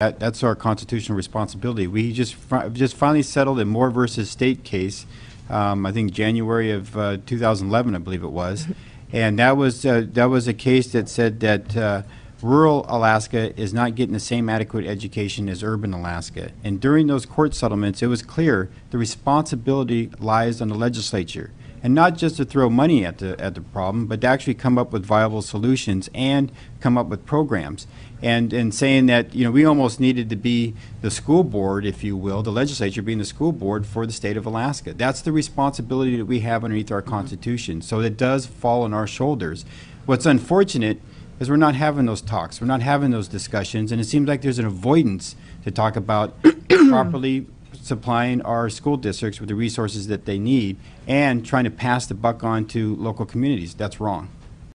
That, that's our constitutional responsibility. We just, just finally settled a Moore versus State case, um, I think January of uh, 2011, I believe it was. And that was, uh, that was a case that said that uh, rural Alaska is not getting the same adequate education as urban Alaska. And during those court settlements, it was clear the responsibility lies on the legislature. And not just to throw money at the, at the problem, but to actually come up with viable solutions and come up with programs. And, and saying that, you know, we almost needed to be the school board, if you will, the legislature being the school board for the state of Alaska. That's the responsibility that we have underneath our mm-hmm. Constitution. So it does fall on our shoulders. What's unfortunate is we're not having those talks, we're not having those discussions, and it seems like there's an avoidance to talk about properly supplying our school districts with the resources that they need and trying to pass the buck on to local communities. That's wrong.